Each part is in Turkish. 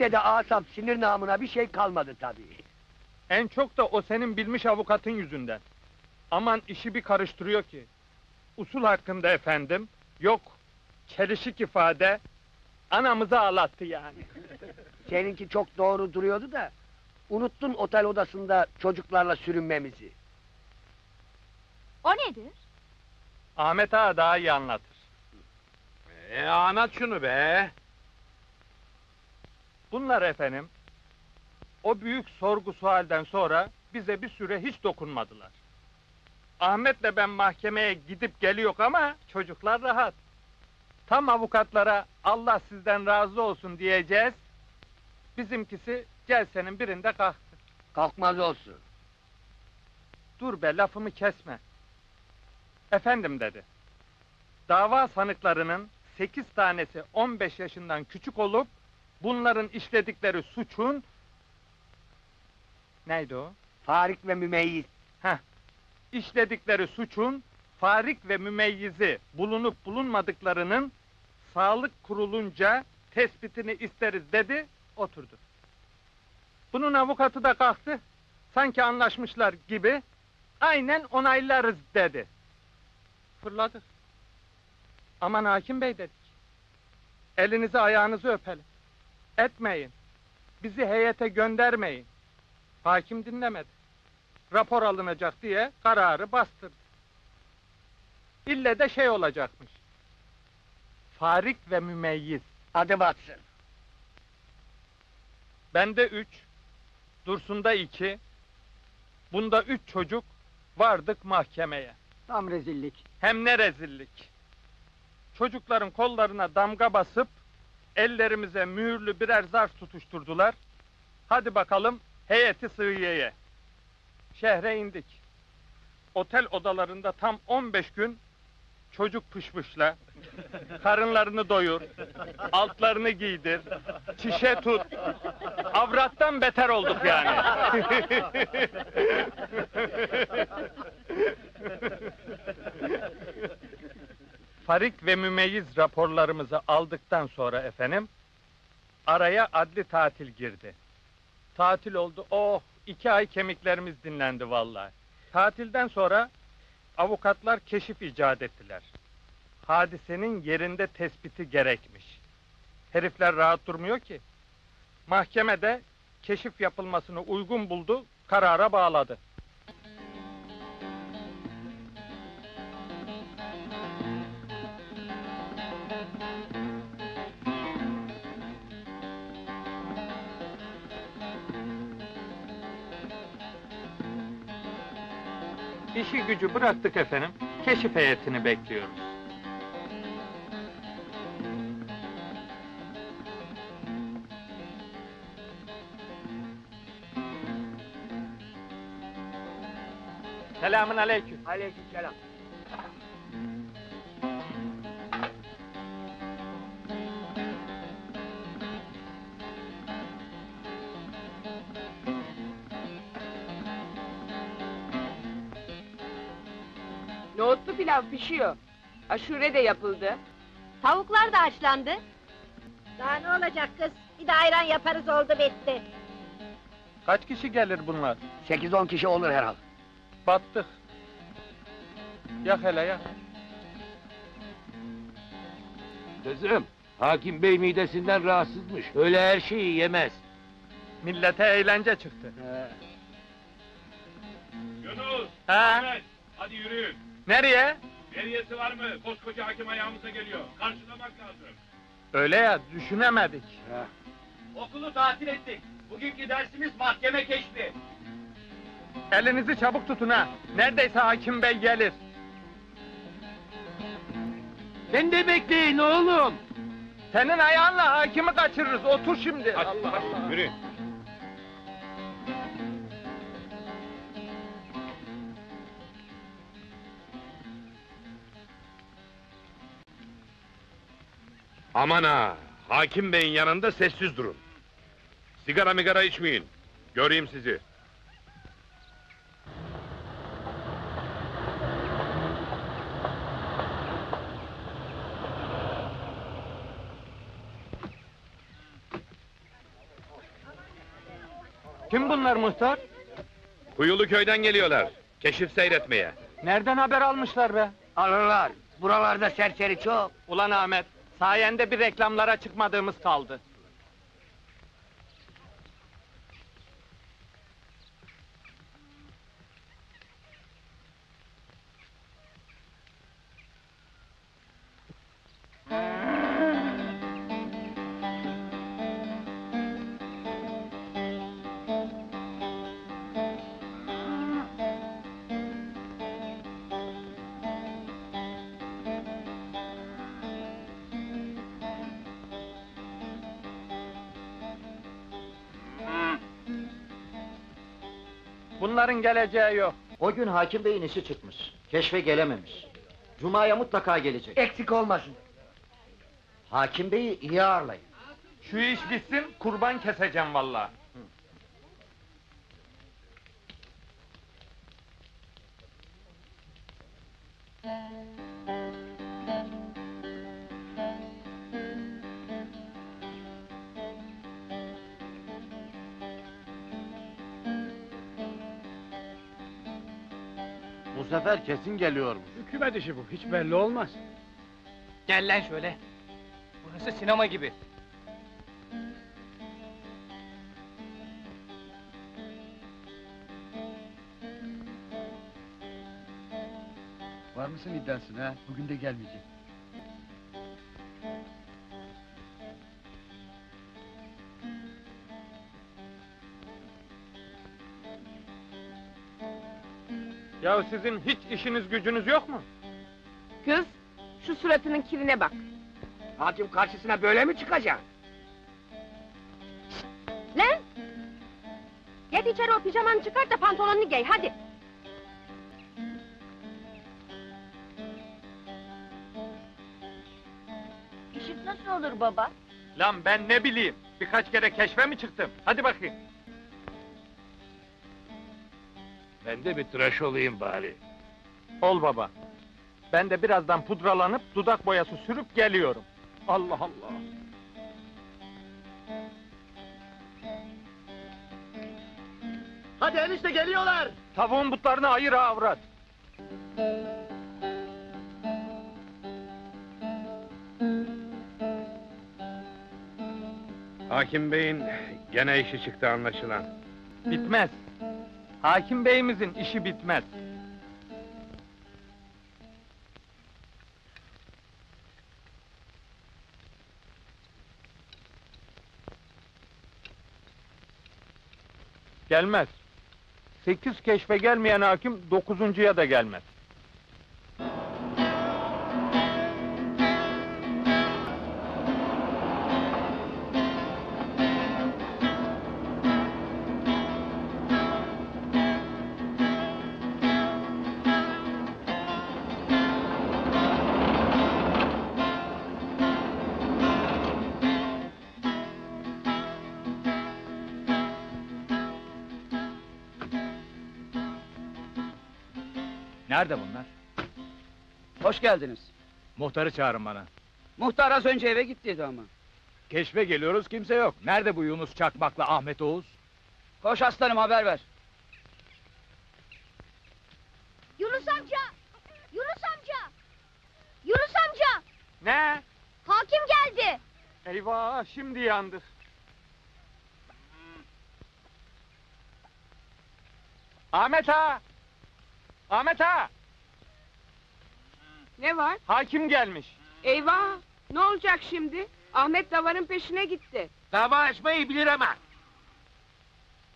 Kimse de asap sinir namına bir şey kalmadı tabii. En çok da o senin bilmiş avukatın yüzünden. Aman işi bir karıştırıyor ki. Usul hakkında efendim, yok. Çelişik ifade, anamızı ağlattı yani. Seninki çok doğru duruyordu da... ...unuttun otel odasında çocuklarla sürünmemizi. O nedir? Ahmet Ağa daha iyi anlatır. E anlat şunu be. Bunlar efendim, o büyük sorgu sualden sonra bize bir süre hiç dokunmadılar. Ahmet'le ben mahkemeye gidip geliyor ama çocuklar rahat. Tam avukatlara Allah sizden razı olsun diyeceğiz. Bizimkisi celsenin birinde kalktı. Kalkmaz olsun. Dur be lafımı kesme. Efendim dedi. Dava sanıklarının sekiz tanesi 15 yaşından küçük olup bunların işledikleri suçun neydi o? Farik ve mümeyyiz. İşledikleri suçun farik ve mümeyyizi bulunup bulunmadıklarının sağlık kurulunca tespitini isteriz dedi, oturdu. Bunun avukatı da kalktı. Sanki anlaşmışlar gibi aynen onaylarız dedi. Fırladık. Aman hakim bey dedik. Elinizi ayağınızı öpelim. Etmeyin. Bizi heyete göndermeyin. Hakim dinlemedi. Rapor alınacak diye kararı bastırdı. İlle de şey olacakmış. Farik ve mümeyyiz. Adı batsın. Bende üç, Dursun'da iki, bunda üç çocuk vardık mahkemeye. Tam rezillik. Hem ne rezillik. Çocukların kollarına damga basıp ellerimize mühürlü birer zarf tutuşturdular. Hadi bakalım heyeti sığıyeye. Şehre indik. Otel odalarında tam 15 gün çocuk pışmışla, karınlarını doyur, altlarını giydir, çişe tut. Avrattan beter olduk yani. Farik ve mümeyyiz raporlarımızı aldıktan sonra efendim, araya adli tatil girdi. Tatil oldu, oh iki ay kemiklerimiz dinlendi vallahi. Tatilden sonra avukatlar keşif icat ettiler. Hadisenin yerinde tespiti gerekmiş. Herifler rahat durmuyor ki. Mahkemede keşif yapılmasını uygun buldu, karara bağladı. İşi gücü bıraktık efendim, keşif heyetini bekliyoruz. Selamun aleyküm. Aleykümselam. Nohutlu pilav pişiyor. Aşure de yapıldı. Tavuklar da haşlandı. Daha ne olacak kız? Bir de ayran yaparız oldu bitti. Kaç kişi gelir bunlar? 8-10 kişi olur herhal. Battık. Yak hele yak. Kızım, hakim bey midesinden rahatsızmış. Öyle her şeyi yemez. Millete eğlence çıktı. Yunus, Ha? Ahmet, hadi yürüyün. Nereye? Neriyesi var mı? Koskoca hakim ayağımıza geliyor. Karşılamak lazım. Öyle ya, düşünemedik. Okulu tatil ettik. Bugünkü dersimiz mahkeme keşfi. Elinizi çabuk tutun ha. Neredeyse hakim bey gelir. Ben de bekleyin oğlum. Senin ayağınla hakimi kaçırırız. Otur şimdi. Hadi, Allah Allah. yürüyün. Aman ha! Hakim beyin yanında sessiz durun. Sigara migara içmeyin. Göreyim sizi. Kim bunlar muhtar? Kuyulu köyden geliyorlar. Keşif seyretmeye. Nereden haber almışlar be? Alırlar. Buralarda serseri çok. Ulan Ahmet, sayende bir reklamlara çıkmadığımız kaldı. Bunların geleceği yok. O gün hakim beyin işi çıkmış. Keşfe gelememiş. Cuma'ya mutlaka gelecek. Eksik olmasın. Hakim beyi iyi ağırlayın. Şu iş bitsin, kurban keseceğim vallahi. Bu sefer kesin geliyormuş. Hükümet işi bu. Hiç belli olmaz. Gel lan şöyle. Burası sinema gibi. Var mısın iddiasına ha? Bugün de gelmeyecek. Ya sizin hiç işiniz gücünüz yok mu? Kız, şu suratının kirine bak. Hakim karşısına böyle mi çıkacaksın? Lan! Git içeri o pijamanı çıkart da pantolonunu giy hadi. İşit nasıl olur baba? Lan ben ne bileyim, birkaç kere keşfe mi çıktım? Hadi bakayım. Ben de bir tıraş olayım bari. Ol baba. Ben de birazdan pudralanıp dudak boyası sürüp geliyorum. Allah Allah. Hadi enişte geliyorlar. Tavuğun butlarını ayır ha avrat. Hakim Bey'in gene işi çıktı anlaşılan. Bitmez. Hakim beyimizin işi bitmez. Gelmez. Sekiz keşfe gelmeyen hakim dokuzuncuya da gelmez. Nerede bunlar? Hoş geldiniz. Muhtarı çağırın bana. Muhtar az önce eve gittiydi ama. Keşfe geliyoruz kimse yok. Nerede bu Yunus Çakmak'la Ahmet Oğuz? Koş aslanım haber ver. Yunus amca! Yunus amca! Yunus amca! Ne? Hakim geldi! Eyvah şimdi yandık. Ahmet ağa! Ahmet ağa! Ne var? Hakim gelmiş. Eyvah! Ne olacak şimdi? Ahmet davarın peşine gitti. Dava açmayı bilir ama.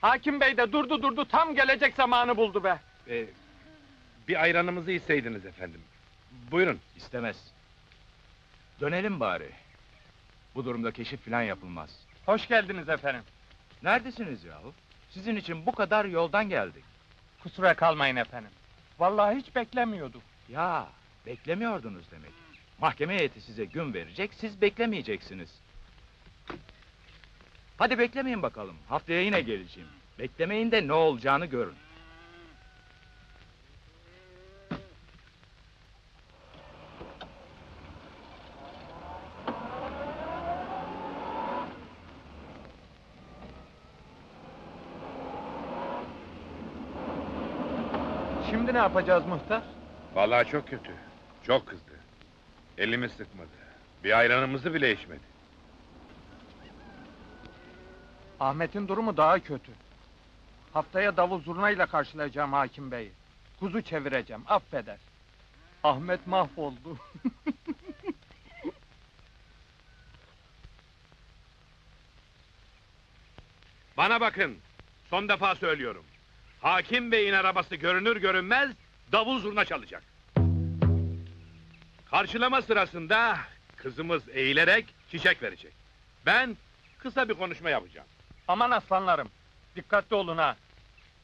Hakim bey de durdu durdu tam gelecek zamanı buldu be. Ee, bir ayranımızı isteydiniz efendim. Buyurun. İstemez. Dönelim bari. Bu durumda keşif filan yapılmaz. Hoş geldiniz efendim. Neredesiniz yahu? Sizin için bu kadar yoldan geldik. Kusura kalmayın efendim. Vallahi hiç beklemiyorduk. Ya, beklemiyordunuz demek. Mahkeme heyeti size gün verecek, siz beklemeyeceksiniz. Hadi beklemeyin bakalım, haftaya yine geleceğim. Beklemeyin de ne olacağını görün. Şimdi ne yapacağız muhtar? Vallahi çok kötü. Çok kızdı. Elimi sıkmadı. Bir ayranımızı bile içmedi. Ahmet'in durumu daha kötü. Haftaya davul zurnayla karşılayacağım hakim beyi. Kuzu çevireceğim, affeder. Ahmet mahvoldu. Bana bakın. Son defa söylüyorum. Hakim Bey'in arabası görünür görünmez davul zurna çalacak. Karşılama sırasında kızımız eğilerek çiçek verecek. Ben kısa bir konuşma yapacağım. Aman aslanlarım, dikkatli olun ha.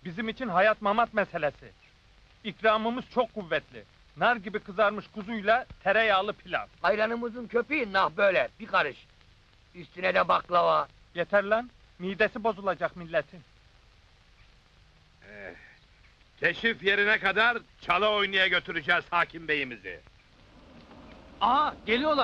Bizim için hayat mamat meselesi. İkramımız çok kuvvetli. Nar gibi kızarmış kuzuyla tereyağlı pilav. Ayranımızın köpüğü nah böyle bir karış. Üstüne de baklava. Yeter lan, midesi bozulacak milletin. Eh, keşif yerine kadar çalı oynaya götüreceğiz hakim beyimizi. Aa geliyorlar.